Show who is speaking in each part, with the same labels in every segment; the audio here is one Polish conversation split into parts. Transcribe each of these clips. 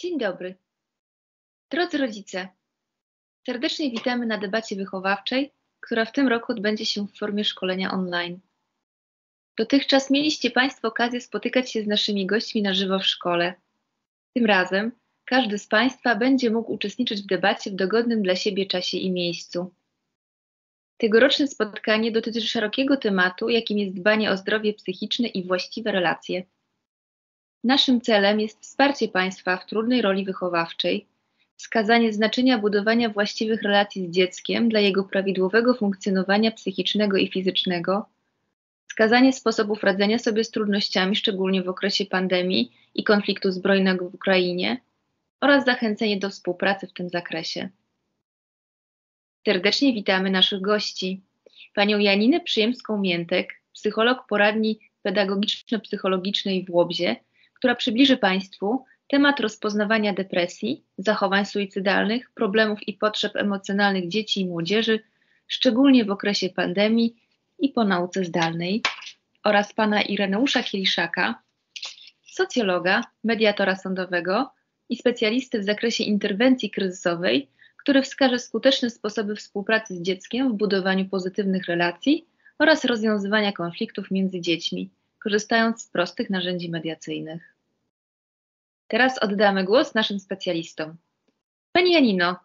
Speaker 1: Dzień dobry. Drodzy rodzice, serdecznie witamy na debacie wychowawczej, która w tym roku odbędzie się w formie szkolenia online. Dotychczas mieliście Państwo okazję spotykać się z naszymi gośćmi na żywo w szkole. Tym razem każdy z Państwa będzie mógł uczestniczyć w debacie w dogodnym dla siebie czasie i miejscu. Tegoroczne spotkanie dotyczy szerokiego tematu, jakim jest dbanie o zdrowie psychiczne i właściwe relacje. Naszym celem jest wsparcie Państwa w trudnej roli wychowawczej, wskazanie znaczenia budowania właściwych relacji z dzieckiem dla jego prawidłowego funkcjonowania psychicznego i fizycznego, wskazanie sposobów radzenia sobie z trudnościami, szczególnie w okresie pandemii i konfliktu zbrojnego w Ukrainie, oraz zachęcenie do współpracy w tym zakresie. Serdecznie witamy naszych gości. Panią Janinę Przyjemską-Miętek, psycholog poradni pedagogiczno-psychologicznej w Łobzie, która przybliży Państwu temat rozpoznawania depresji, zachowań suicydalnych, problemów i potrzeb emocjonalnych dzieci i młodzieży, szczególnie w okresie pandemii i po nauce zdalnej, oraz pana Ireneusza Kieliszaka, socjologa, mediatora sądowego i specjalisty w zakresie interwencji kryzysowej, który wskaże skuteczne sposoby współpracy z dzieckiem w budowaniu pozytywnych relacji oraz rozwiązywania konfliktów między dziećmi, korzystając z prostych narzędzi mediacyjnych. Teraz oddamy głos naszym specjalistom. Pani Janino,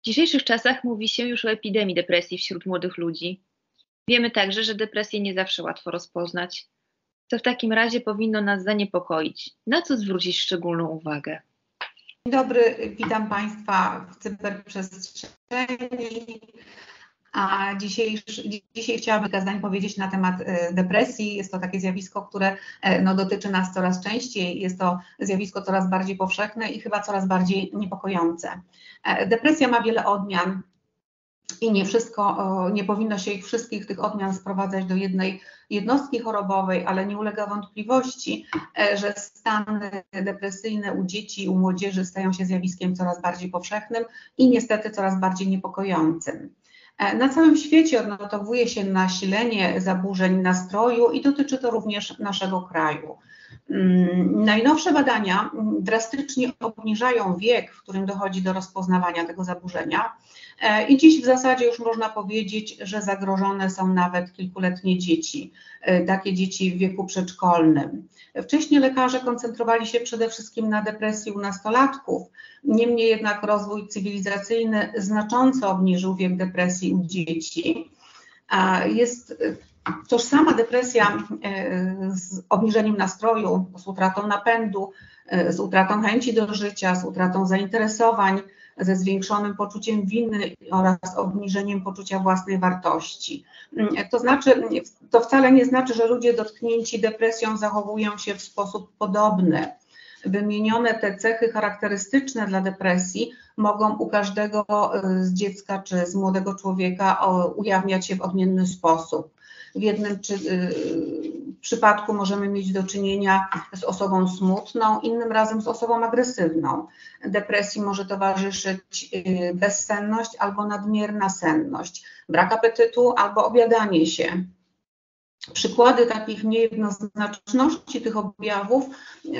Speaker 1: w dzisiejszych czasach mówi się już o epidemii depresji wśród młodych ludzi. Wiemy także, że depresję nie zawsze łatwo rozpoznać. Co w takim razie powinno nas zaniepokoić? Na co zwrócić szczególną uwagę?
Speaker 2: Dzień dobry, witam Państwa w cyberprzestrzeni. A dzisiaj, dzisiaj chciałabym kilka zdań powiedzieć na temat e, depresji. Jest to takie zjawisko, które e, no, dotyczy nas coraz częściej. Jest to zjawisko coraz bardziej powszechne i chyba coraz bardziej niepokojące. E, depresja ma wiele odmian i nie wszystko, nie powinno się ich wszystkich tych odmian sprowadzać do jednej jednostki chorobowej, ale nie ulega wątpliwości, że stany depresyjne u dzieci, u młodzieży stają się zjawiskiem coraz bardziej powszechnym i niestety coraz bardziej niepokojącym. E, na całym świecie odnotowuje się nasilenie zaburzeń nastroju i dotyczy to również naszego kraju. Mm, najnowsze badania drastycznie obniżają wiek, w którym dochodzi do rozpoznawania tego zaburzenia. E, I dziś w zasadzie już można powiedzieć, że zagrożone są nawet kilkuletnie dzieci, e, takie dzieci w wieku przedszkolnym. Wcześniej lekarze koncentrowali się przede wszystkim na depresji u nastolatków, niemniej jednak rozwój cywilizacyjny znacząco obniżył wiek depresji u dzieci. Jest tożsama depresja e, z obniżeniem nastroju, z utratą napędu, z utratą chęci do życia, z utratą zainteresowań, ze zwiększonym poczuciem winy oraz obniżeniem poczucia własnej wartości. To znaczy, to wcale nie znaczy, że ludzie dotknięci depresją zachowują się w sposób podobny. Wymienione te cechy charakterystyczne dla depresji mogą u każdego z dziecka czy z młodego człowieka ujawniać się w odmienny sposób. W jednym czy, y, przypadku możemy mieć do czynienia z osobą smutną, innym razem z osobą agresywną. Depresji może towarzyszyć y, bezsenność albo nadmierna senność, brak apetytu albo obiadanie się. Przykłady takich niejednoznaczności tych objawów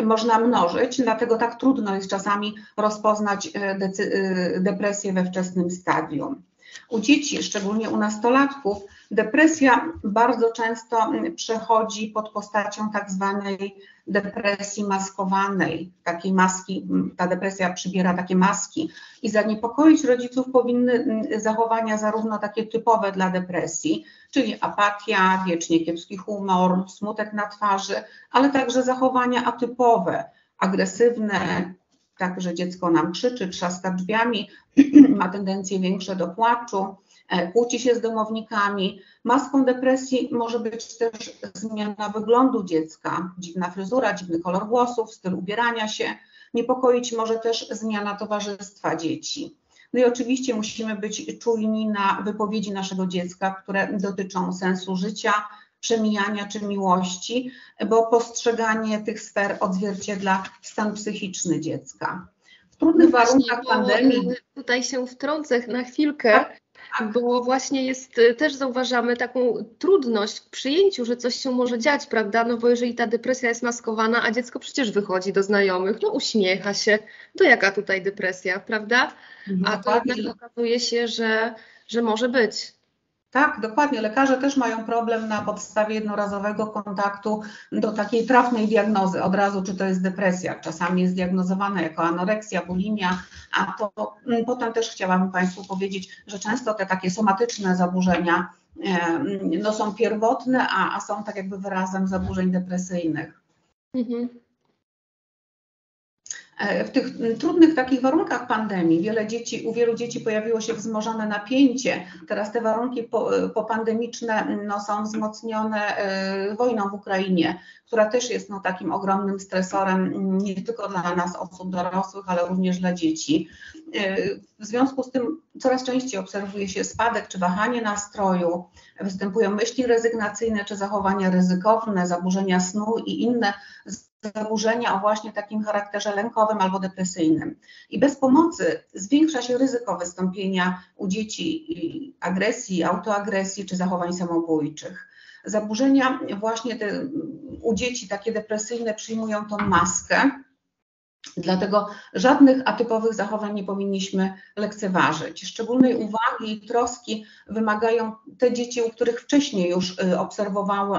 Speaker 2: można mnożyć, dlatego tak trudno jest czasami rozpoznać y, depresję we wczesnym stadium. U dzieci, szczególnie u nastolatków, depresja bardzo często przechodzi pod postacią tak zwanej depresji maskowanej. Takiej maski, ta depresja przybiera takie maski i zaniepokoić rodziców powinny zachowania zarówno takie typowe dla depresji, czyli apatia, wiecznie kiepski humor, smutek na twarzy, ale także zachowania atypowe, agresywne, tak, że dziecko nam krzyczy, trzaska drzwiami, ma tendencje większe do płaczu, e, kłóci się z domownikami. Maską depresji może być też zmiana wyglądu dziecka, dziwna fryzura, dziwny kolor włosów, styl ubierania się. Niepokoić może też zmiana towarzystwa dzieci. No i oczywiście musimy być czujni na wypowiedzi naszego dziecka, które dotyczą sensu życia, przemijania czy miłości, bo postrzeganie tych sfer odzwierciedla stan psychiczny dziecka. W trudnych no warunkach pandemii.
Speaker 1: Tutaj się wtrącę na chwilkę. Tak?
Speaker 3: bo właśnie jest, y, też zauważamy taką trudność w przyjęciu, że coś się może dziać, prawda? No bo jeżeli ta depresja jest maskowana, a dziecko przecież wychodzi do znajomych, no uśmiecha się, to jaka tutaj depresja, prawda? A to jednak okazuje się, że, że może być.
Speaker 2: Tak, dokładnie. Lekarze też mają problem na podstawie jednorazowego kontaktu do takiej trafnej diagnozy od razu, czy to jest depresja. Czasami jest diagnozowana jako anoreksja, bulimia, a to potem też chciałabym Państwu powiedzieć, że często te takie somatyczne zaburzenia no, są pierwotne, a, a są tak jakby wyrazem zaburzeń depresyjnych. Mhm. E, w tych trudnych takich warunkach pandemii wiele dzieci, u wielu dzieci pojawiło się wzmożone napięcie. Teraz te warunki po, popandemiczne no, są wzmocnione e, wojną w Ukrainie, która też jest no, takim ogromnym stresorem nie tylko dla nas, osób dorosłych, ale również dla dzieci. E, w związku z tym coraz częściej obserwuje się spadek czy wahanie nastroju, występują myśli rezygnacyjne czy zachowania ryzykowne, zaburzenia snu i inne zaburzenia o właśnie takim charakterze lękowym albo depresyjnym. I bez pomocy zwiększa się ryzyko wystąpienia u dzieci agresji, autoagresji czy zachowań samobójczych. Zaburzenia właśnie te u dzieci takie depresyjne przyjmują tą maskę, Dlatego żadnych atypowych zachowań nie powinniśmy lekceważyć. Szczególnej uwagi i troski wymagają te dzieci, u których wcześniej już y,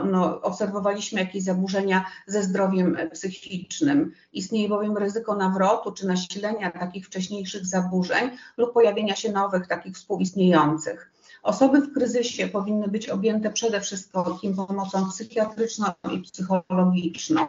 Speaker 2: no, obserwowaliśmy jakieś zaburzenia ze zdrowiem psychicznym. Istnieje bowiem ryzyko nawrotu czy nasilenia takich wcześniejszych zaburzeń lub pojawienia się nowych, takich współistniejących. Osoby w kryzysie powinny być objęte przede wszystkim pomocą psychiatryczną i psychologiczną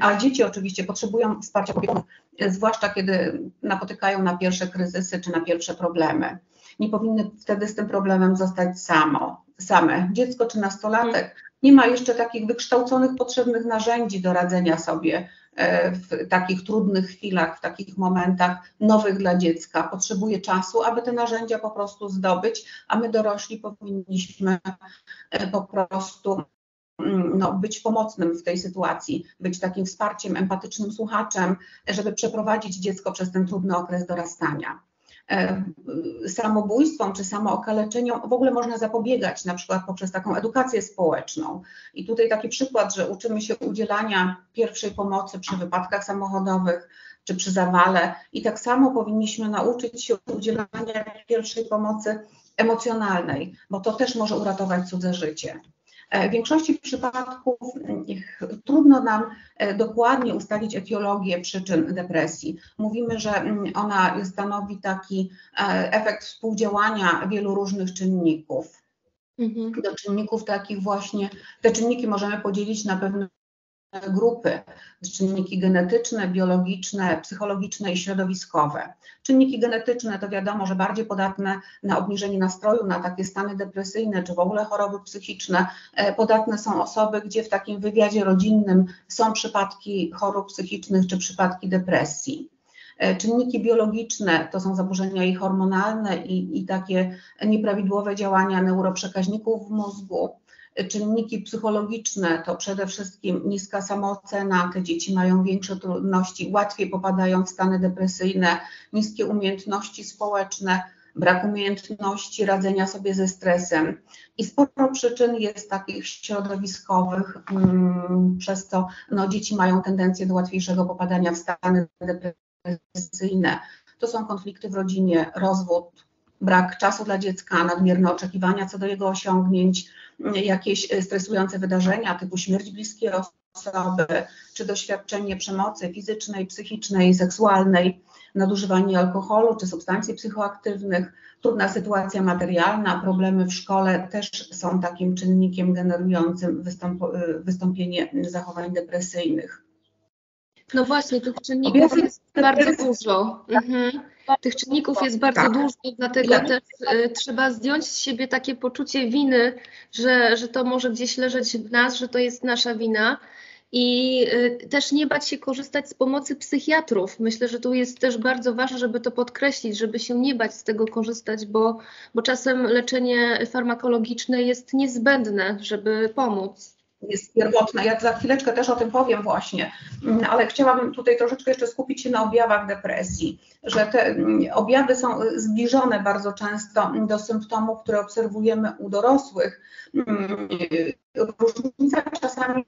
Speaker 2: a dzieci oczywiście potrzebują wsparcia opiekunów, zwłaszcza kiedy napotykają na pierwsze kryzysy czy na pierwsze problemy. Nie powinny wtedy z tym problemem zostać samo, same. Dziecko czy nastolatek nie ma jeszcze takich wykształconych, potrzebnych narzędzi do radzenia sobie e, w takich trudnych chwilach, w takich momentach nowych dla dziecka. Potrzebuje czasu, aby te narzędzia po prostu zdobyć, a my dorośli powinniśmy e, po prostu Mm, no, być pomocnym w tej sytuacji, być takim wsparciem, empatycznym słuchaczem, żeby przeprowadzić dziecko przez ten trudny okres dorastania. E, samobójstwom czy samookaleczeniom w ogóle można zapobiegać, na przykład poprzez taką edukację społeczną. I tutaj taki przykład, że uczymy się udzielania pierwszej pomocy przy wypadkach samochodowych czy przy zawale, i tak samo powinniśmy nauczyć się udzielania pierwszej pomocy emocjonalnej, bo to też może uratować cudze życie. E, w większości przypadków trudno nam e, dokładnie ustalić etiologię przyczyn depresji. Mówimy, że mm, ona stanowi taki e, efekt współdziałania wielu różnych czynników. Mhm. Do czynników takich właśnie, te czynniki możemy podzielić na pewne grupy, czynniki genetyczne, biologiczne, psychologiczne i środowiskowe. Czynniki genetyczne to wiadomo, że bardziej podatne na obniżenie nastroju, na takie stany depresyjne czy w ogóle choroby psychiczne. E, podatne są osoby, gdzie w takim wywiadzie rodzinnym są przypadki chorób psychicznych czy przypadki depresji. E, czynniki biologiczne to są zaburzenia i hormonalne i, i takie nieprawidłowe działania neuroprzekaźników w mózgu czynniki psychologiczne to przede wszystkim niska samoocena, te dzieci mają większe trudności, łatwiej popadają w stany depresyjne, niskie umiejętności społeczne, brak umiejętności radzenia sobie ze stresem. I sporo przyczyn jest takich środowiskowych, um, przez co no, dzieci mają tendencję do łatwiejszego popadania w stany depresyjne. To są konflikty w rodzinie, rozwód, brak czasu dla dziecka, nadmierne oczekiwania co do jego osiągnięć, jakieś stresujące wydarzenia typu śmierć bliskiej osoby, czy doświadczenie przemocy fizycznej, psychicznej, seksualnej, nadużywanie alkoholu czy substancji psychoaktywnych, trudna sytuacja materialna, problemy w szkole też są takim czynnikiem generującym wystąp wystąpienie zachowań depresyjnych.
Speaker 3: No właśnie, tych czynników jest bardzo dużo. Mhm. Tych czynników jest bardzo tak. dużo, dlatego też y, trzeba zdjąć z siebie takie poczucie winy, że, że to może gdzieś leżeć w nas, że to jest nasza wina. I y, też nie bać się korzystać z pomocy psychiatrów. Myślę, że tu jest też bardzo ważne, żeby to podkreślić, żeby się nie bać z tego korzystać, bo, bo czasem leczenie farmakologiczne jest niezbędne, żeby pomóc.
Speaker 2: Jest pierwotne. Ja za chwileczkę też o tym powiem właśnie, mm, ale chciałabym tutaj troszeczkę jeszcze skupić się na objawach depresji, że te mm, objawy są zbliżone bardzo często do symptomów, które obserwujemy u dorosłych. Mm, różnica czasami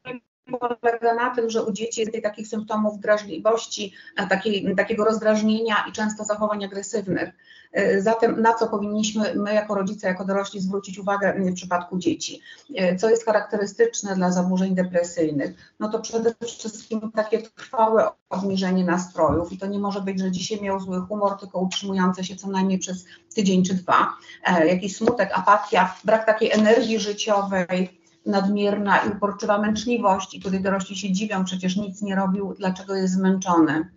Speaker 2: polega na tym, że u dzieci jest takich symptomów drażliwości, takiej, takiego rozdrażnienia i często zachowań agresywnych. E, zatem na co powinniśmy my jako rodzice, jako dorośli zwrócić uwagę w przypadku dzieci? E, co jest charakterystyczne dla zaburzeń depresyjnych? No to przede wszystkim takie trwałe obniżenie nastrojów i to nie może być, że dzisiaj miał zły humor, tylko utrzymujące się co najmniej przez tydzień czy dwa. E, jakiś smutek, apatia, brak takiej energii życiowej, nadmierna i uporczywa męczliwość i tutaj dorośli się dziwią, przecież nic nie robił, dlaczego jest zmęczony.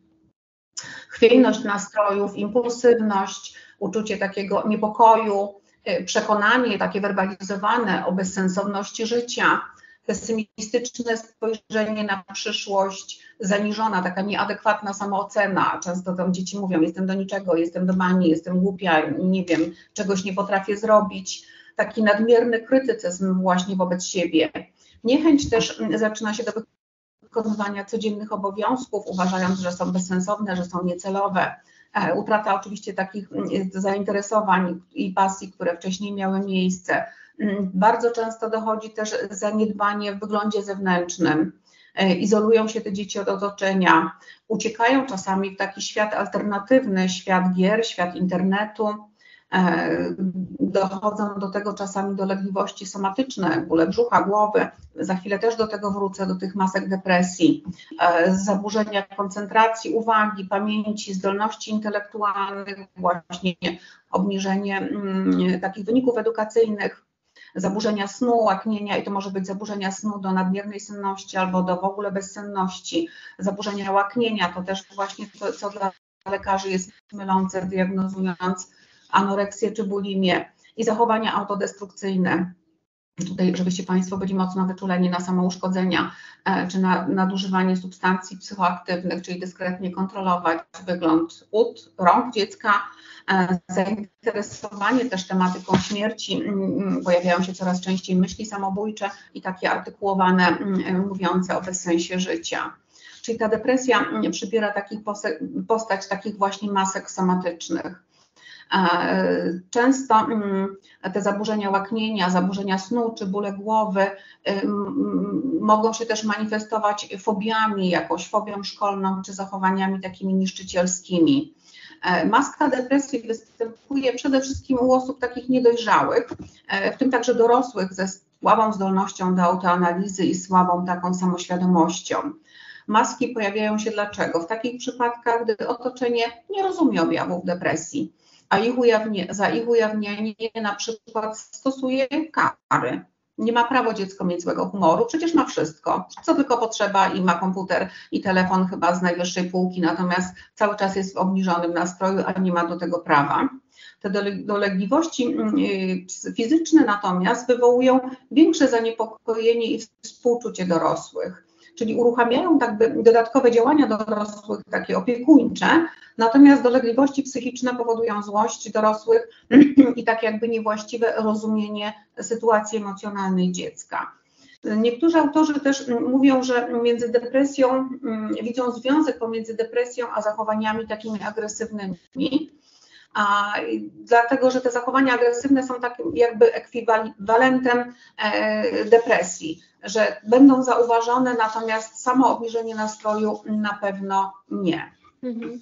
Speaker 2: Chwiejność nastrojów, impulsywność, uczucie takiego niepokoju, y, przekonanie takie werbalizowane o bezsensowności życia, pesymistyczne spojrzenie na przyszłość, zaniżona, taka nieadekwatna samoocena. Często tam dzieci mówią: Jestem do niczego, jestem do bani, jestem głupia, nie wiem, czegoś nie potrafię zrobić taki nadmierny krytycyzm właśnie wobec siebie. Niechęć też zaczyna się do wykonywania codziennych obowiązków, uważając, że są bezsensowne, że są niecelowe. E, utrata oczywiście takich mm, zainteresowań i pasji, które wcześniej miały miejsce. Mm, bardzo często dochodzi też zaniedbanie w wyglądzie zewnętrznym. E, izolują się te dzieci od otoczenia, uciekają czasami w taki świat alternatywny, świat gier, świat internetu dochodzą do tego czasami dolegliwości somatyczne, bóle brzucha, głowy. Za chwilę też do tego wrócę, do tych masek depresji, e, zaburzenia koncentracji, uwagi, pamięci, zdolności intelektualnych, właśnie obniżenie mm, takich wyników edukacyjnych, zaburzenia snu, łaknienia i to może być zaburzenia snu do nadmiernej senności albo do w ogóle bezsenności, zaburzenia łaknienia, to też właśnie to, co dla lekarzy jest mylące, diagnozując anoreksję czy bulimię i zachowania autodestrukcyjne. Tutaj, żebyście Państwo byli mocno wyczuleni na samouszkodzenia e, czy na nadużywanie substancji psychoaktywnych, czyli dyskretnie kontrolować wygląd ud, rąk dziecka, e, zainteresowanie też tematyką śmierci, pojawiają się coraz częściej myśli samobójcze i takie artykułowane, mówiące o bezsensie życia. Czyli ta depresja przybiera takich postać takich właśnie masek somatycznych. Często mm, te zaburzenia łaknienia, zaburzenia snu czy bóle głowy mogą się też manifestować fobiami, jakąś fobią szkolną czy zachowaniami takimi niszczycielskimi. E, maska depresji występuje przede wszystkim u osób takich niedojrzałych, e, w tym także dorosłych ze słabą zdolnością do autoanalizy i słabą taką samoświadomością. Maski pojawiają się dlaczego? W takich przypadkach, gdy otoczenie nie rozumie objawów depresji a ich ujawnie, za ich ujawnienie na przykład stosuje kary. Nie ma prawo dziecko mieć złego humoru, przecież ma wszystko, co tylko potrzeba i ma komputer i telefon chyba z najwyższej półki, natomiast cały czas jest w obniżonym nastroju, a nie ma do tego prawa. Te dolegliwości mm, y, fizyczne natomiast wywołują większe zaniepokojenie i współczucie dorosłych czyli uruchamiają jakby dodatkowe działania dorosłych, takie opiekuńcze, natomiast dolegliwości psychiczne powodują złość dorosłych i tak jakby niewłaściwe rozumienie sytuacji emocjonalnej dziecka. Niektórzy autorzy też mówią, że między depresją, widzą związek pomiędzy depresją a zachowaniami takimi agresywnymi, a, dlatego że te zachowania agresywne są takim jakby ekwiwalentem e, depresji że będą zauważone, natomiast samo obniżenie nastroju na pewno nie. Mhm.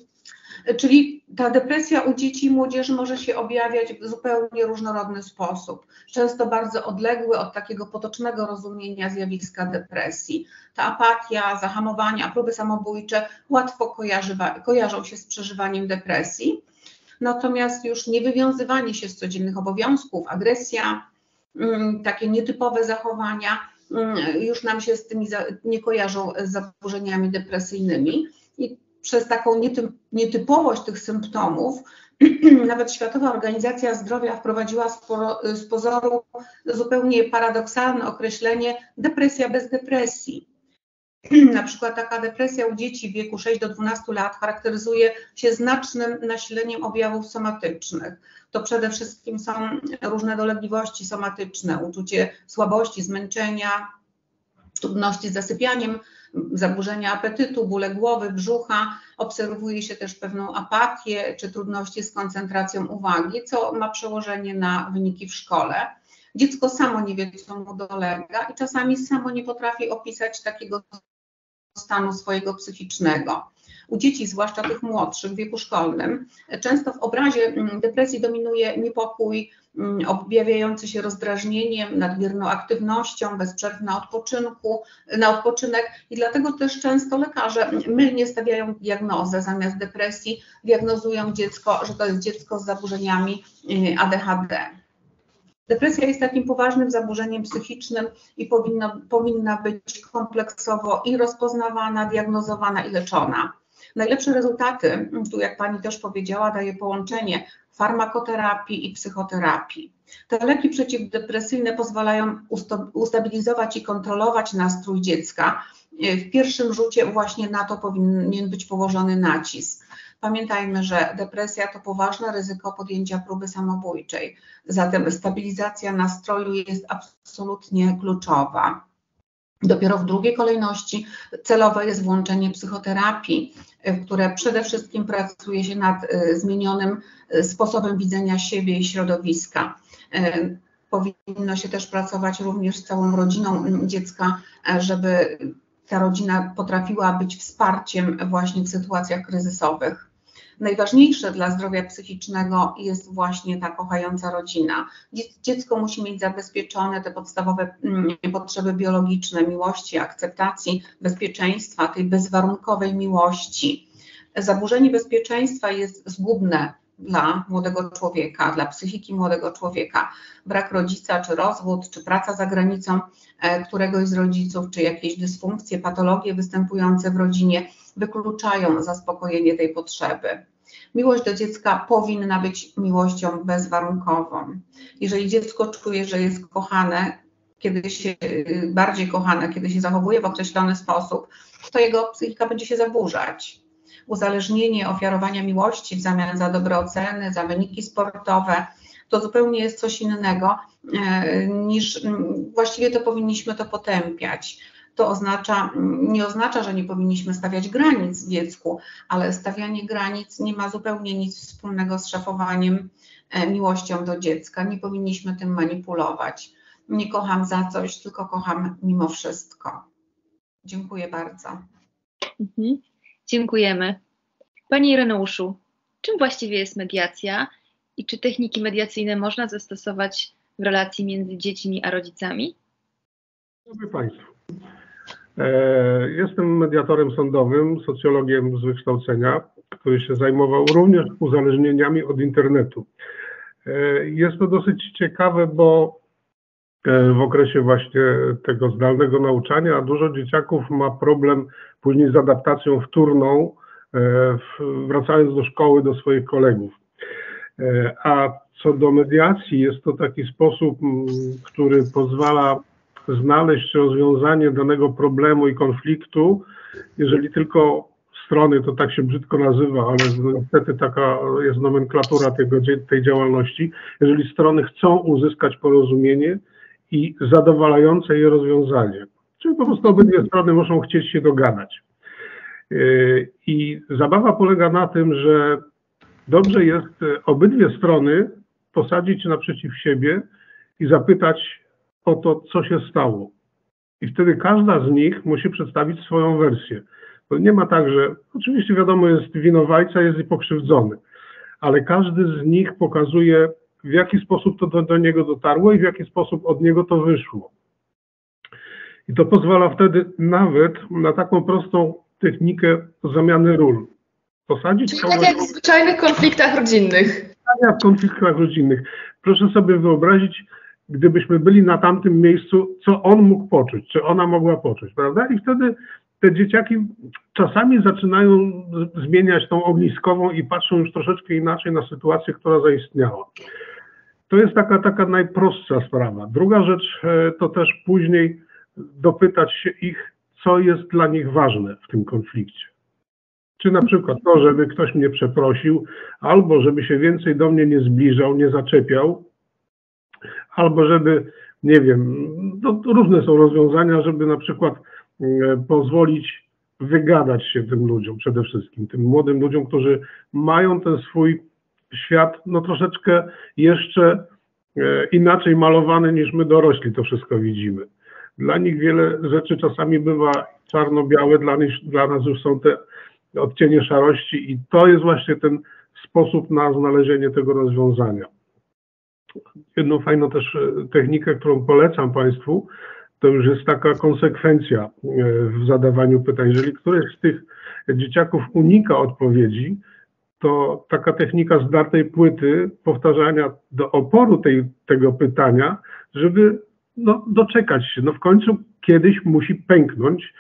Speaker 2: Czyli ta depresja u dzieci i młodzieży może się objawiać w zupełnie różnorodny sposób, często bardzo odległy od takiego potocznego rozumienia zjawiska depresji. Ta apatia, zahamowania, próby samobójcze łatwo kojarzy, kojarzą się z przeżywaniem depresji. Natomiast już niewywiązywanie się z codziennych obowiązków, agresja, mm, takie nietypowe zachowania Mm, już nam się z tymi nie kojarzą z zaburzeniami depresyjnymi i przez taką nietypowość tych symptomów nawet Światowa Organizacja Zdrowia wprowadziła z pozoru zupełnie paradoksalne określenie depresja bez depresji. Na przykład taka depresja u dzieci w wieku 6 do 12 lat charakteryzuje się znacznym nasileniem objawów somatycznych. To przede wszystkim są różne dolegliwości somatyczne, uczucie słabości, zmęczenia, trudności z zasypianiem, zaburzenia apetytu, bóle głowy, brzucha. Obserwuje się też pewną apatię czy trudności z koncentracją uwagi, co ma przełożenie na wyniki w szkole. Dziecko samo nie wie, co mu dolega i czasami samo nie potrafi opisać takiego stanu swojego psychicznego. U dzieci, zwłaszcza tych młodszych w wieku szkolnym, często w obrazie mm, depresji dominuje niepokój, mm, objawiający się rozdrażnieniem, nadmierną aktywnością, bez na odpoczynku, na odpoczynek i dlatego też często lekarze mylnie stawiają diagnozę zamiast depresji, diagnozują dziecko, że to jest dziecko z zaburzeniami y, ADHD. Depresja jest takim poważnym zaburzeniem psychicznym i powinno, powinna być kompleksowo i rozpoznawana, diagnozowana i leczona. Najlepsze rezultaty, tu jak Pani też powiedziała, daje połączenie farmakoterapii i psychoterapii. Te leki przeciwdepresyjne pozwalają ustabilizować i kontrolować nastrój dziecka. W pierwszym rzucie właśnie na to powinien być położony nacisk. Pamiętajmy, że depresja to poważne ryzyko podjęcia próby samobójczej, zatem stabilizacja nastroju jest absolutnie kluczowa. Dopiero w drugiej kolejności celowe jest włączenie psychoterapii, w które przede wszystkim pracuje się nad e, zmienionym e, sposobem widzenia siebie i środowiska. E, powinno się też pracować również z całą rodziną dziecka, żeby ta rodzina potrafiła być wsparciem właśnie w sytuacjach kryzysowych. Najważniejsze dla zdrowia psychicznego jest właśnie ta kochająca rodzina. Dziecko musi mieć zabezpieczone te podstawowe mm, potrzeby biologiczne miłości, akceptacji, bezpieczeństwa, tej bezwarunkowej miłości. Zaburzenie bezpieczeństwa jest zgubne dla młodego człowieka, dla psychiki młodego człowieka. Brak rodzica, czy rozwód, czy praca za granicą e, któregoś z rodziców, czy jakieś dysfunkcje, patologie występujące w rodzinie wykluczają zaspokojenie tej potrzeby. Miłość do dziecka powinna być miłością bezwarunkową. Jeżeli dziecko czuje, że jest kochane, kiedy się bardziej kochane, kiedy się zachowuje w określony sposób, to jego psychika będzie się zaburzać. Uzależnienie ofiarowania miłości w zamian za dobre oceny, za wyniki sportowe, to zupełnie jest coś innego e, niż właściwie to powinniśmy to potępiać to oznacza, nie oznacza, że nie powinniśmy stawiać granic dziecku, ale stawianie granic nie ma zupełnie nic wspólnego z szafowaniem e, miłością do dziecka. Nie powinniśmy tym manipulować. Nie kocham za coś, tylko kocham mimo wszystko. Dziękuję bardzo.
Speaker 1: Mhm. Dziękujemy. Pani Ireneuszu, czym właściwie jest mediacja i czy techniki mediacyjne można zastosować w relacji między dziećmi a rodzicami?
Speaker 4: Dobry Państwu. E, jestem mediatorem sądowym, socjologiem z wykształcenia, który się zajmował również uzależnieniami od internetu. E, jest to dosyć ciekawe, bo e, w okresie właśnie tego zdalnego nauczania dużo dzieciaków ma problem później z adaptacją wtórną, wracając do szkoły, do swoich kolegów. A co do mediacji, jest to taki sposób, który pozwala znaleźć rozwiązanie danego problemu i konfliktu, jeżeli tylko strony, to tak się brzydko nazywa, ale niestety taka jest nomenklatura tego, tej działalności, jeżeli strony chcą uzyskać porozumienie i zadowalające je rozwiązanie. Czyli po prostu obydwie strony muszą chcieć się dogadać. Yy, I zabawa polega na tym, że dobrze jest obydwie strony posadzić naprzeciw siebie i zapytać, o to, co się stało. I wtedy każda z nich musi przedstawić swoją wersję. To nie ma tak, że oczywiście wiadomo, jest winowajca, jest i pokrzywdzony, ale każdy z nich pokazuje, w jaki sposób to do, do niego dotarło i w jaki sposób od niego to wyszło. I to pozwala wtedy nawet na taką prostą technikę zamiany ról.
Speaker 3: Posadzić Czyli tak jak w zwyczajnych konfliktach rodzinnych.
Speaker 4: Tak jak w konfliktach rodzinnych. Proszę sobie wyobrazić, gdybyśmy byli na tamtym miejscu, co on mógł poczuć, czy ona mogła poczuć, prawda? I wtedy te dzieciaki czasami zaczynają zmieniać tą ogniskową i patrzą już troszeczkę inaczej na sytuację, która zaistniała. To jest taka, taka najprostsza sprawa. Druga rzecz e, to też później dopytać się ich, co jest dla nich ważne w tym konflikcie. Czy na przykład to, żeby ktoś mnie przeprosił, albo żeby się więcej do mnie nie zbliżał, nie zaczepiał, albo żeby nie wiem, no, różne są rozwiązania, żeby na przykład e, pozwolić wygadać się tym ludziom przede wszystkim, tym młodym ludziom, którzy mają ten swój świat no troszeczkę jeszcze e, inaczej malowany niż my dorośli to wszystko widzimy. Dla nich wiele rzeczy czasami bywa czarno-białe, dla, nich, dla nas już są te odcienie szarości i to jest właśnie ten sposób na znalezienie tego rozwiązania. Jedną fajną też e, technikę, którą polecam Państwu, to już jest taka konsekwencja e, w zadawaniu pytań. Jeżeli któryś z tych dzieciaków unika odpowiedzi, to taka technika zdartej płyty, powtarzania do oporu tej, tego pytania, żeby no, doczekać się. No w końcu kiedyś musi pęknąć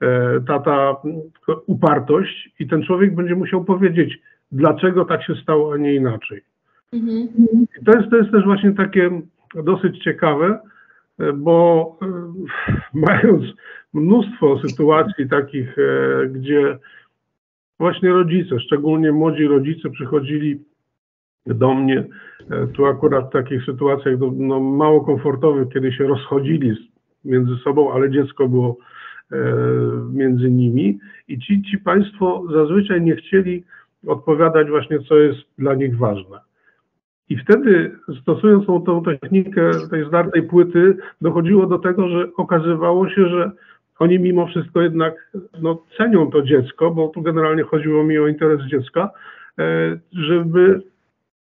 Speaker 4: e, ta, ta upartość i ten człowiek będzie musiał powiedzieć, dlaczego tak się stało, a nie inaczej. Mhm. I to jest, to jest też właśnie takie dosyć ciekawe, e, bo e, mając mnóstwo sytuacji takich, gdzie właśnie rodzice, szczególnie młodzi rodzice przychodzili do mnie, e, tu akurat w takich sytuacjach no, mało komfortowych, kiedy się rozchodzili między sobą, ale dziecko było e, między nimi i ci, ci Państwo zazwyczaj nie chcieli odpowiadać właśnie, co jest dla nich ważne. I wtedy, stosując tą, tą technikę tej zdartej płyty, dochodziło do tego, że okazywało się, że oni mimo wszystko jednak no, cenią to dziecko, bo tu generalnie chodziło mi o interes dziecka, e, żeby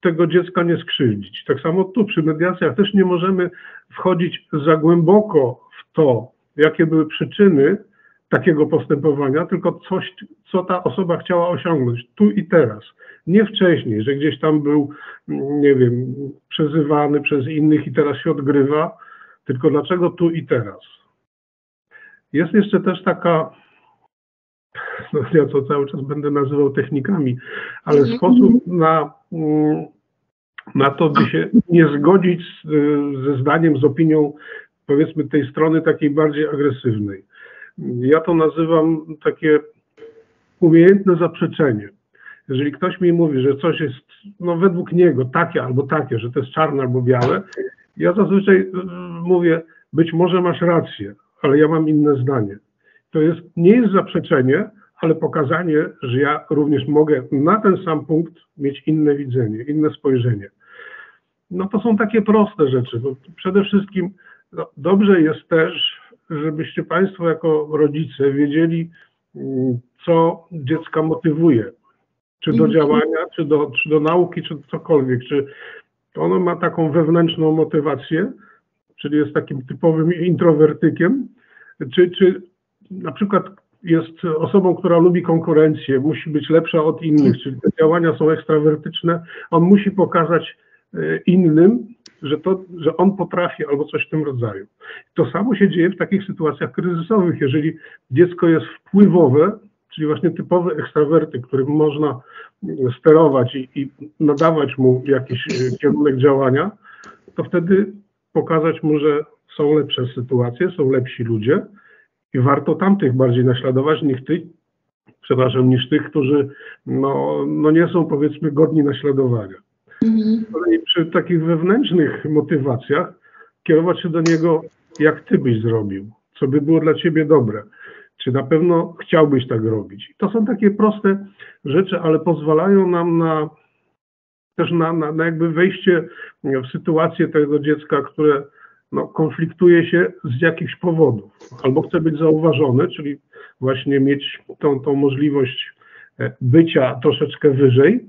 Speaker 4: tego dziecka nie skrzywdzić. Tak samo tu przy mediacjach też nie możemy wchodzić za głęboko w to, jakie były przyczyny takiego postępowania, tylko coś, co ta osoba chciała osiągnąć tu i teraz. Nie wcześniej, że gdzieś tam był, nie wiem, przezywany przez innych i teraz się odgrywa, tylko dlaczego tu i teraz. Jest jeszcze też taka, no ja to cały czas będę nazywał technikami, ale mhm. sposób na, mm, na to, by się nie zgodzić z, ze zdaniem, z opinią, powiedzmy, tej strony takiej bardziej agresywnej. Ja to nazywam takie umiejętne zaprzeczenie. Jeżeli ktoś mi mówi, że coś jest no, według niego takie albo takie, że to jest czarne albo białe, ja zazwyczaj y, mówię, być może masz rację, ale ja mam inne zdanie. To jest, nie jest zaprzeczenie, ale pokazanie, że ja również mogę na ten sam punkt mieć inne widzenie, inne spojrzenie. No to są takie proste rzeczy. Przede wszystkim no, dobrze jest też, żebyście Państwo jako rodzice wiedzieli, mm, co dziecka motywuje. Czy do mhm. działania, czy do, czy do nauki, czy cokolwiek. Czy ono ma taką wewnętrzną motywację, czyli jest takim typowym introwertykiem, czy, czy na przykład jest osobą, która lubi konkurencję, musi być lepsza od innych, czyli te działania są ekstrawertyczne, on musi pokazać innym, że, to, że on potrafi albo coś w tym rodzaju. To samo się dzieje w takich sytuacjach kryzysowych. Jeżeli dziecko jest wpływowe, czyli właśnie typowy ekstrawerty, którym można sterować i, i nadawać mu jakiś e, kierunek działania, to wtedy pokazać mu, że są lepsze sytuacje, są lepsi ludzie i warto tamtych bardziej naśladować niż tych, przepraszam, niż tych, którzy no, no nie są powiedzmy godni naśladowania. Mhm. Ale przy takich wewnętrznych motywacjach kierować się do niego, jak ty byś zrobił, co by było dla ciebie dobre. Czy na pewno chciałbyś tak robić? To są takie proste rzeczy, ale pozwalają nam na też na, na, na jakby wejście w sytuację tego dziecka, które no, konfliktuje się z jakichś powodów, albo chce być zauważony, czyli właśnie mieć tą, tą możliwość e, bycia troszeczkę wyżej,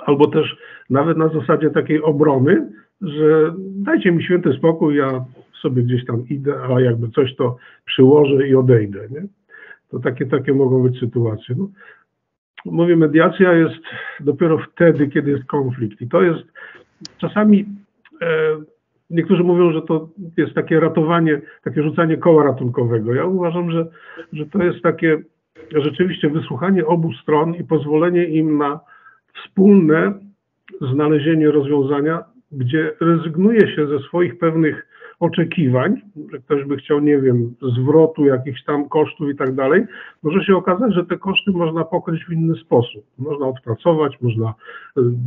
Speaker 4: albo też nawet na zasadzie takiej obrony, że dajcie mi święty spokój, ja sobie gdzieś tam idę, a jakby coś to przyłożę i odejdę. Nie? To takie, takie mogą być sytuacje. No, mówię, mediacja jest dopiero wtedy, kiedy jest konflikt. I to jest czasami, e, niektórzy mówią, że to jest takie ratowanie, takie rzucanie koła ratunkowego. Ja uważam, że, że to jest takie rzeczywiście wysłuchanie obu stron i pozwolenie im na wspólne znalezienie rozwiązania, gdzie rezygnuje się ze swoich pewnych oczekiwań, że ktoś by chciał, nie wiem, zwrotu jakichś tam kosztów i tak dalej, może się okazać, że te koszty można pokryć w inny sposób. Można odpracować, można,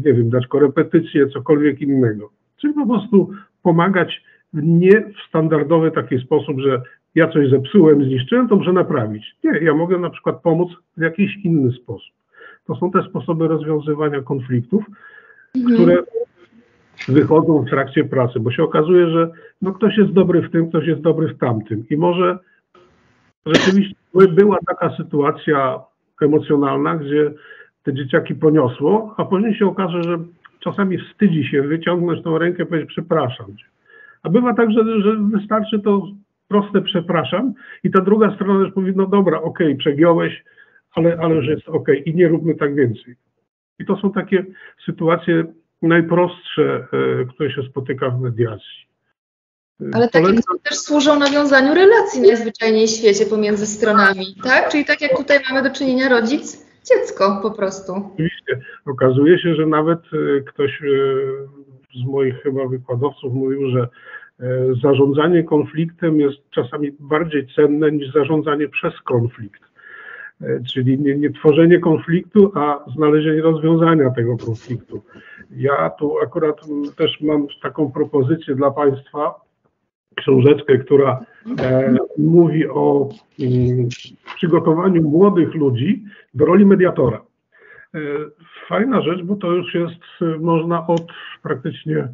Speaker 4: nie wiem, dać korepetycje, cokolwiek innego. Czyli po prostu pomagać nie w standardowy taki sposób, że ja coś zepsułem, zniszczyłem, to muszę naprawić. Nie, ja mogę na przykład pomóc w jakiś inny sposób. To są te sposoby rozwiązywania konfliktów, mhm. które wychodzą w trakcie pracy, bo się okazuje, że no ktoś jest dobry w tym, ktoś jest dobry w tamtym i może rzeczywiście była taka sytuacja emocjonalna, gdzie te dzieciaki poniosło, a później się okaże, że czasami wstydzi się wyciągnąć tą rękę i powiedzieć przepraszam cię. A bywa tak, że, że wystarczy to proste przepraszam i ta druga strona też mówi, no dobra, okej, okay, przegiąłeś, ale, ale że jest okay. i nie róbmy tak więcej. I to są takie sytuacje najprostsze, e, które się spotyka w mediacji.
Speaker 3: E, ale takie, też służą nawiązaniu relacji najzwyczajniej w świecie pomiędzy stronami, tak? Czyli tak jak tutaj mamy do czynienia rodzic, dziecko po prostu.
Speaker 4: Oczywiście. Okazuje się, że nawet e, ktoś z moich chyba wykładowców mówił, że zarządzanie konfliktem jest czasami bardziej cenne niż zarządzanie przez konflikt. Czyli nie, nie tworzenie konfliktu, a znalezienie rozwiązania tego konfliktu. Ja tu akurat też mam taką propozycję dla Państwa, książeczkę, która e, mówi o mm, przygotowaniu młodych ludzi do roli mediatora. E, fajna rzecz, bo to już jest, można od praktycznie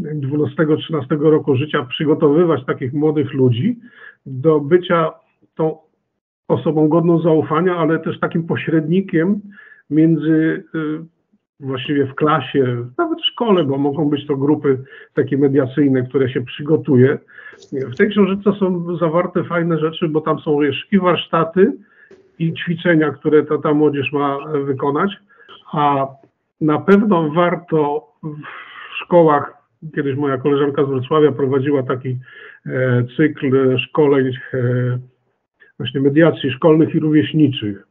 Speaker 4: 12-13 roku życia przygotowywać takich młodych ludzi do bycia tą osobą godną zaufania, ale też takim pośrednikiem między y, właściwie w klasie, nawet w szkole, bo mogą być to grupy takie mediacyjne, które się przygotuje. W tej książce są zawarte fajne rzeczy, bo tam są już i warsztaty, i ćwiczenia, które ta, ta młodzież ma wykonać, a na pewno warto w szkołach, kiedyś moja koleżanka z Wrocławia prowadziła taki e, cykl szkoleń, e, właśnie mediacji szkolnych i rówieśniczych.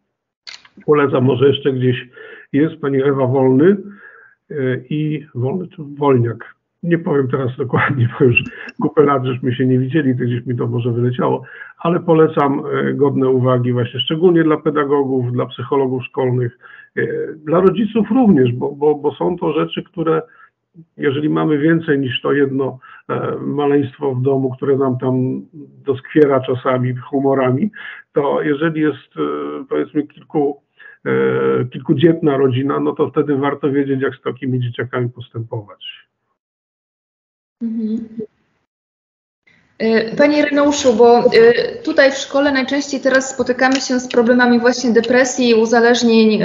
Speaker 4: Polecam może jeszcze gdzieś jest pani Ewa Wolny e, i Wolny czy Wolniak. Nie powiem teraz dokładnie, bo już kupę lat żeśmy się nie widzieli, to gdzieś mi to może wyleciało, ale polecam e, godne uwagi właśnie, szczególnie dla pedagogów, dla psychologów szkolnych, e, dla rodziców również, bo, bo, bo są to rzeczy, które jeżeli mamy więcej niż to jedno maleństwo w domu, które nam tam doskwiera czasami humorami, to jeżeli jest powiedzmy kilku E, kilkudzietna rodzina, no to wtedy warto wiedzieć, jak z takimi dzieciakami postępować.
Speaker 3: Mhm. E, Panie Reneuszu, bo e, tutaj w szkole najczęściej teraz spotykamy się z problemami właśnie depresji, uzależnień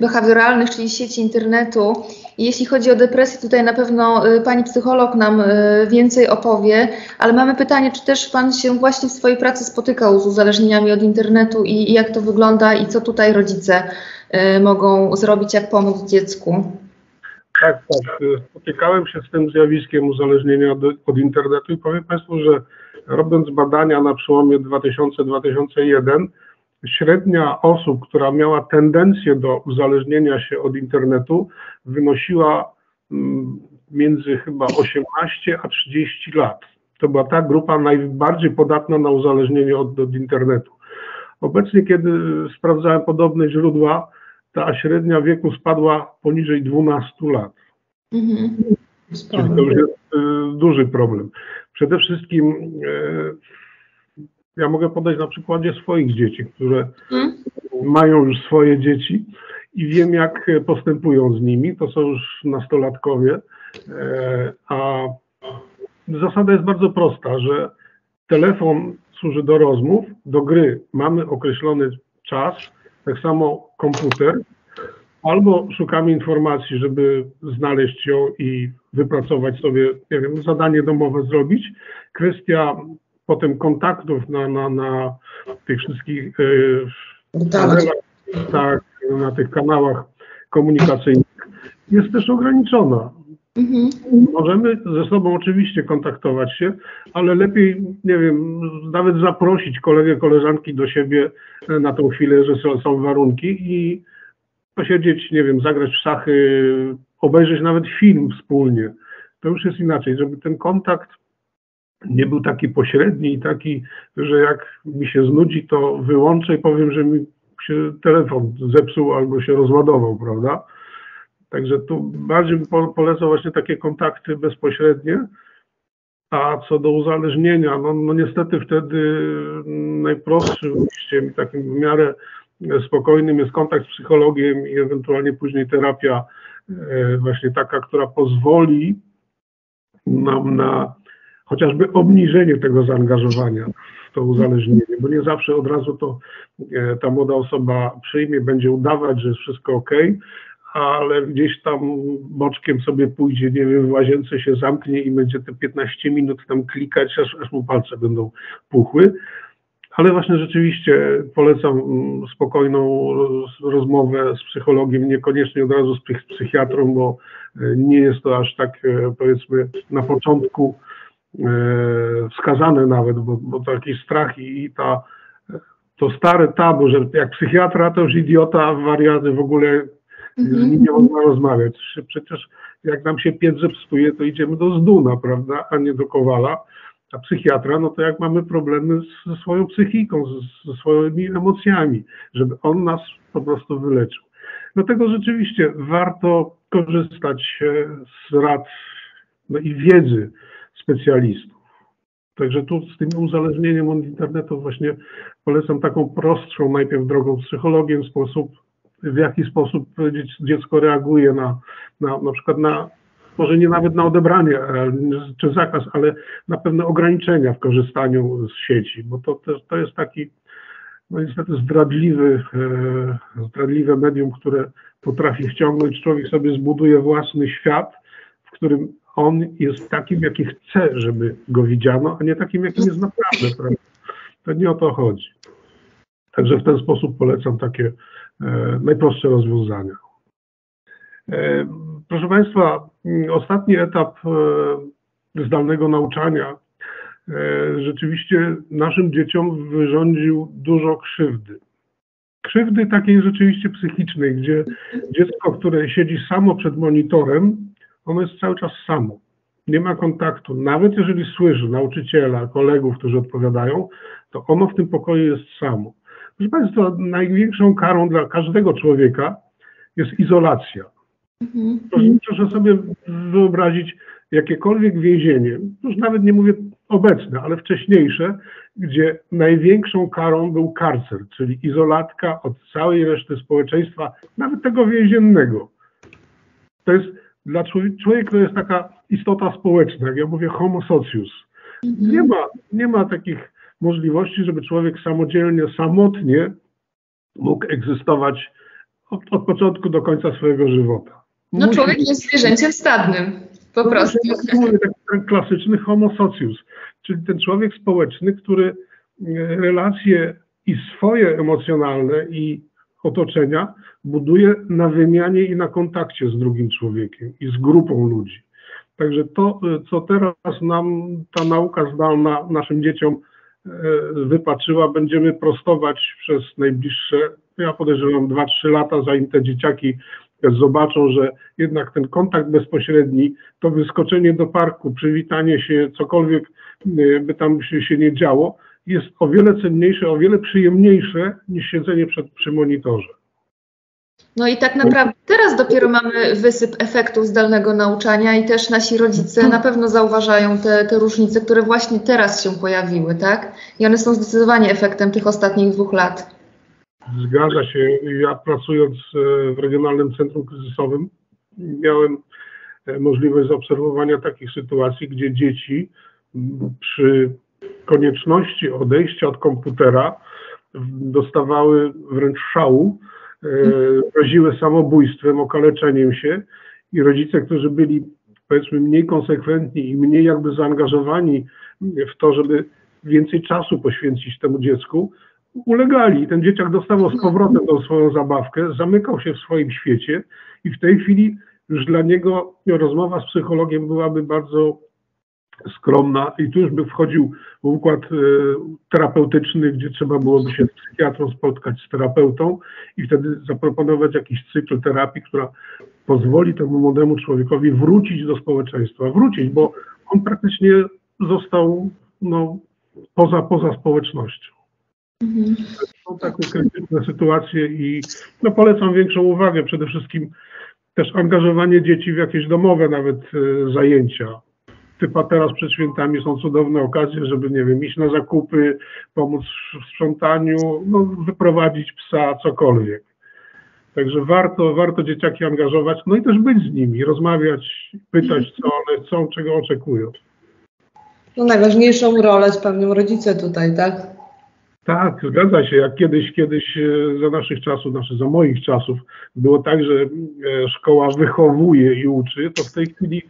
Speaker 3: behawioralnych, czyli sieci internetu. Jeśli chodzi o depresję, tutaj na pewno y, pani psycholog nam y, więcej opowie, ale mamy pytanie, czy też pan się właśnie w swojej pracy spotykał z uzależnieniami od internetu i jak to wygląda i co tutaj rodzice y, mogą zrobić, jak pomóc dziecku?
Speaker 4: Tak, tak. Spotykałem się z tym zjawiskiem uzależnienia od, od internetu i powiem Państwu, że robiąc badania na przełomie 2000-2001, średnia osób, która miała tendencję do uzależnienia się od internetu, wynosiła mm, między chyba 18 a 30 lat. To była ta grupa najbardziej podatna na uzależnienie od, od internetu. Obecnie, kiedy sprawdzałem podobne źródła, ta średnia wieku spadła poniżej 12 lat. Mhm. Czyli to już jest y, duży problem. Przede wszystkim y, ja mogę podać na przykładzie swoich dzieci, które hmm? mają już swoje dzieci i wiem, jak postępują z nimi. To są już nastolatkowie, e, a zasada jest bardzo prosta, że telefon służy do rozmów, do gry mamy określony czas, tak samo komputer, albo szukamy informacji, żeby znaleźć ją i wypracować sobie, nie wiem, zadanie domowe zrobić. Kwestia potem kontaktów na, na, na tych wszystkich e, tak, na tych kanałach komunikacyjnych jest też ograniczona. Mhm. Możemy ze sobą oczywiście kontaktować się, ale lepiej, nie wiem, nawet zaprosić kolegę, koleżanki do siebie na tą chwilę, że są, są warunki i posiedzieć, nie wiem, zagrać w szachy, obejrzeć nawet film wspólnie. To już jest inaczej, żeby ten kontakt nie był taki pośredni i taki, że jak mi się znudzi, to wyłączę i powiem, że mi się telefon zepsuł albo się rozładował, prawda? Także tu bardziej bym polecał właśnie takie kontakty bezpośrednie. A co do uzależnienia, no, no niestety wtedy najprostszym wyjściem, takim w miarę spokojnym jest kontakt z psychologiem i ewentualnie później terapia e, właśnie taka, która pozwoli nam na chociażby obniżenie tego zaangażowania w to uzależnienie, bo nie zawsze od razu to e, ta młoda osoba przyjmie, będzie udawać, że jest wszystko ok, ale gdzieś tam boczkiem sobie pójdzie, nie wiem, w łazience się zamknie i będzie te 15 minut tam klikać, aż, aż mu palce będą puchły. Ale właśnie rzeczywiście polecam mm, spokojną rozmowę z psychologiem, niekoniecznie od razu z psychiatrą, bo e, nie jest to aż tak e, powiedzmy na początku e, wskazane nawet, bo, bo taki strach i, i ta, to stare tabu, że jak psychiatra to już idiota, wariaty w ogóle z nim nie można rozmawiać. Przecież jak nam się piec zepsuje, to idziemy do zduna, prawda, a nie do kowala. A psychiatra, no to jak mamy problemy ze swoją psychiką, ze swoimi emocjami, żeby on nas po prostu wyleczył. Dlatego rzeczywiście warto korzystać z rad no i wiedzy specjalistów. Także tu z tym uzależnieniem od internetu właśnie polecam taką prostszą najpierw drogą psychologiem, sposób w jaki sposób dziecko reaguje na, na, na przykład na, może nie nawet na odebranie e, czy zakaz, ale na pewne ograniczenia w korzystaniu z sieci, bo to, to, to jest taki, no niestety zdradliwy, e, zdradliwe medium, które potrafi wciągnąć, człowiek sobie zbuduje własny świat, w którym on jest takim, jaki chce, żeby go widziano, a nie takim, jakim jest naprawdę. Prawda? To nie o to chodzi. Także w ten sposób polecam takie E, najprostsze rozwiązania. E, proszę Państwa, ostatni etap e, zdalnego nauczania rzeczywiście naszym dzieciom wyrządził dużo krzywdy. Krzywdy takiej rzeczywiście psychicznej, gdzie dziecko, które siedzi samo przed monitorem, ono jest cały czas samo. Nie ma kontaktu. Nawet jeżeli słyszy nauczyciela, kolegów, którzy odpowiadają, to ono w tym pokoju jest samo. Proszę Państwa, największą karą dla każdego człowieka jest izolacja. Mhm. Proszę, proszę sobie wyobrazić jakiekolwiek więzienie, już nawet nie mówię obecne, ale wcześniejsze, gdzie największą karą był karcer, czyli izolatka od całej reszty społeczeństwa, nawet tego więziennego. To jest dla człowieka, człowiek to jest taka istota społeczna, jak ja mówię homo socius. Nie ma, nie ma takich możliwości, żeby człowiek samodzielnie, samotnie mógł egzystować od, od początku do końca swojego żywota.
Speaker 3: No Musi człowiek jest zwierzęciem stadnym, po no prostu.
Speaker 4: Mówię, ten klasyczny homo socius, czyli ten człowiek społeczny, który e, relacje i swoje emocjonalne i otoczenia buduje na wymianie i na kontakcie z drugim człowiekiem i z grupą ludzi. Także to, e, co teraz nam ta nauka zdalna naszym dzieciom E, wypaczyła, będziemy prostować przez najbliższe, ja podejrzewam 2-3 lata, zanim te dzieciaki zobaczą, że jednak ten kontakt bezpośredni, to wyskoczenie do parku, przywitanie się, cokolwiek e, by tam się, się nie działo, jest o wiele cenniejsze, o wiele przyjemniejsze niż siedzenie przed, przy monitorze.
Speaker 3: No i tak naprawdę teraz dopiero mamy wysyp efektów zdalnego nauczania i też nasi rodzice na pewno zauważają te, te różnice, które właśnie teraz się pojawiły, tak? I one są zdecydowanie efektem tych ostatnich dwóch lat.
Speaker 4: Zgadza się. Ja pracując e, w Regionalnym Centrum Kryzysowym miałem e, możliwość zaobserwowania takich sytuacji, gdzie dzieci przy konieczności odejścia od komputera dostawały wręcz szału, E, groziły samobójstwem, okaleczeniem się i rodzice, którzy byli powiedzmy mniej konsekwentni i mniej jakby zaangażowani w to, żeby więcej czasu poświęcić temu dziecku, ulegali. Ten dzieciak dostawał z powrotem tą swoją zabawkę, zamykał się w swoim świecie i w tej chwili już dla niego rozmowa z psychologiem byłaby bardzo skromna i tu już by wchodził w układ e, terapeutyczny, gdzie trzeba byłoby się z psychiatrą spotkać, z terapeutą i wtedy zaproponować jakiś cykl terapii, która pozwoli temu młodemu człowiekowi wrócić do społeczeństwa, wrócić, bo on praktycznie został no, poza, poza społecznością. Mhm. Są takie krytyczne sytuacje i no, polecam większą uwagę, przede wszystkim też angażowanie dzieci w jakieś domowe nawet e, zajęcia, typa teraz przed świętami są cudowne okazje, żeby, nie wiem, iść na zakupy, pomóc w sprzątaniu, no, wyprowadzić psa, cokolwiek. Także warto, warto dzieciaki angażować, no i też być z nimi, rozmawiać, pytać, co one chcą, czego oczekują.
Speaker 5: No najważniejszą rolę spełnią rodzice tutaj, tak?
Speaker 4: Tak, zgadza się. Jak kiedyś, kiedyś e, za naszych czasów, znaczy za moich czasów było tak, że e, szkoła wychowuje i uczy, to w tej chwili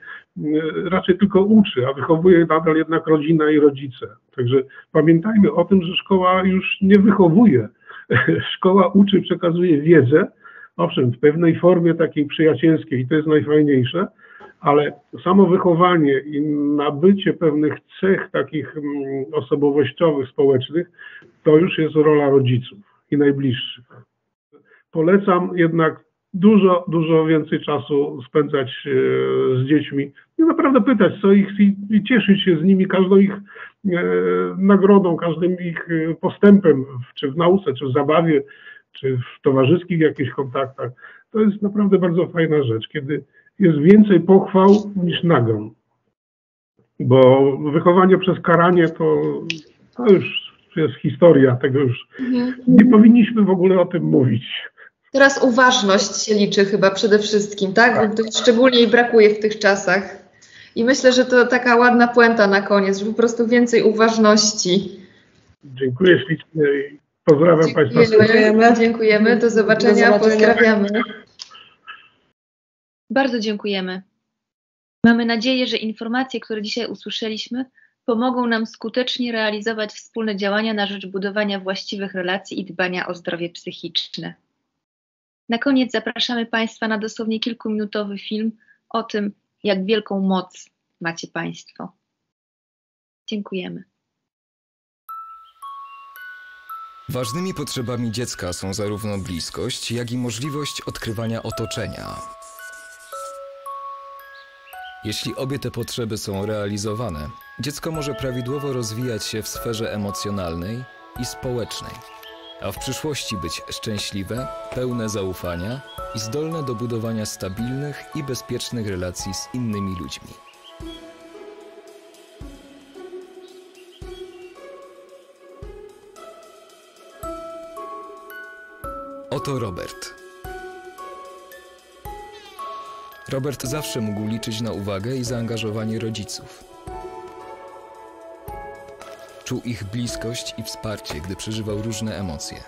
Speaker 4: raczej tylko uczy, a wychowuje nadal jednak rodzina i rodzice. Także pamiętajmy o tym, że szkoła już nie wychowuje. Szkoła uczy, przekazuje wiedzę, owszem, w pewnej formie takiej przyjacielskiej i to jest najfajniejsze, ale samo wychowanie i nabycie pewnych cech takich mm, osobowościowych, społecznych, to już jest rola rodziców i najbliższych. Polecam jednak dużo, dużo więcej czasu spędzać e, z dziećmi i naprawdę pytać, co ich i, cieszyć się z nimi każdą ich e, nagrodą, każdym ich e, postępem, czy w nauce, czy w zabawie, czy w towarzyskich jakichś kontaktach. To jest naprawdę bardzo fajna rzecz, kiedy jest więcej pochwał niż nagron. Bo wychowanie przez karanie to, to już jest historia, tego już mhm. nie powinniśmy w ogóle o tym mówić.
Speaker 3: Teraz uważność się liczy chyba przede wszystkim, tak? tak. To szczególnie jej brakuje w tych czasach. I myślę, że to taka ładna puenta na koniec, że po prostu więcej uważności.
Speaker 4: Dziękuję ślicznie i pozdrawiam
Speaker 3: Dziękujemy. Państwa. Dziękujemy. Dziękujemy. Do zobaczenia. Do zobaczenia. Pozdrawiamy.
Speaker 1: Bardzo dziękujemy. Mamy nadzieję, że informacje, które dzisiaj usłyszeliśmy, pomogą nam skutecznie realizować wspólne działania na rzecz budowania właściwych relacji i dbania o zdrowie psychiczne. Na koniec zapraszamy Państwa na dosłownie kilkuminutowy film o tym, jak wielką moc macie Państwo. Dziękujemy.
Speaker 6: Ważnymi potrzebami dziecka są zarówno bliskość, jak i możliwość odkrywania otoczenia, jeśli obie te potrzeby są realizowane, dziecko może prawidłowo rozwijać się w sferze emocjonalnej i społecznej, a w przyszłości być szczęśliwe, pełne zaufania i zdolne do budowania stabilnych i bezpiecznych relacji z innymi ludźmi. Oto Robert. Robert zawsze mógł liczyć na uwagę i zaangażowanie rodziców. Czuł ich bliskość i wsparcie, gdy przeżywał różne emocje.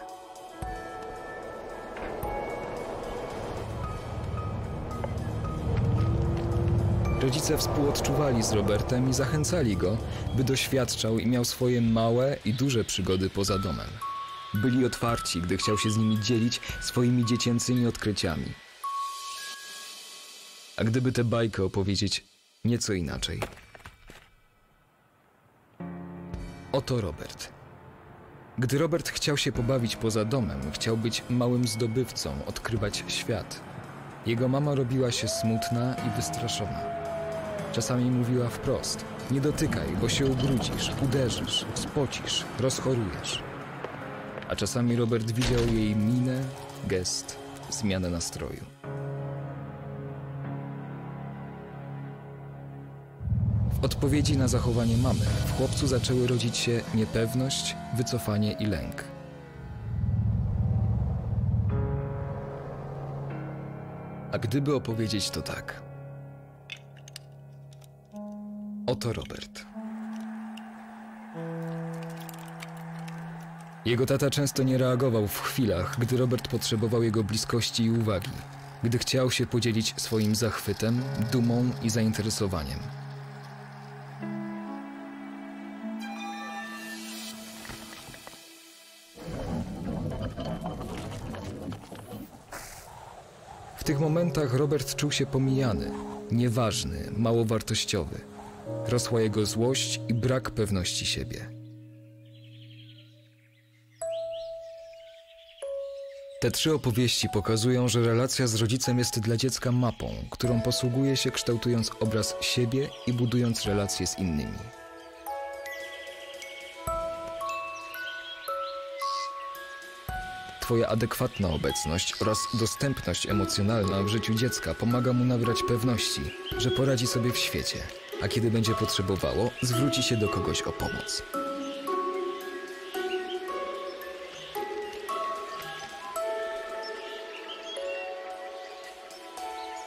Speaker 6: Rodzice współodczuwali z Robertem i zachęcali go, by doświadczał i miał swoje małe i duże przygody poza domem. Byli otwarci, gdy chciał się z nimi dzielić swoimi dziecięcymi odkryciami. A gdyby tę bajkę opowiedzieć nieco inaczej. Oto Robert. Gdy Robert chciał się pobawić poza domem, chciał być małym zdobywcą, odkrywać świat. Jego mama robiła się smutna i wystraszona. Czasami mówiła wprost: Nie dotykaj, bo się ubrudzisz, uderzysz, spocisz, rozchorujesz. A czasami Robert widział jej minę, gest, zmianę nastroju. Odpowiedzi na zachowanie mamy w chłopcu zaczęły rodzić się niepewność, wycofanie i lęk. A gdyby opowiedzieć to tak. Oto Robert. Jego tata często nie reagował w chwilach, gdy Robert potrzebował jego bliskości i uwagi, gdy chciał się podzielić swoim zachwytem, dumą i zainteresowaniem. Tych momentach Robert czuł się pomijany, nieważny, mało wartościowy. Rosła jego złość i brak pewności siebie. Te trzy opowieści pokazują, że relacja z rodzicem jest dla dziecka mapą, którą posługuje się kształtując obraz siebie i budując relacje z innymi. Twoja adekwatna obecność oraz dostępność emocjonalna w życiu dziecka pomaga mu nabrać pewności, że poradzi sobie w świecie. a kiedy będzie potrzebowało, zwróci się do kogoś o pomoc.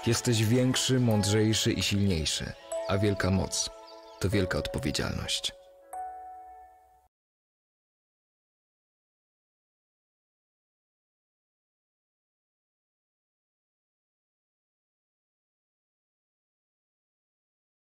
Speaker 6: Jesteś większy, mądrzejszy i silniejszy, a wielka moc to wielka odpowiedzialność.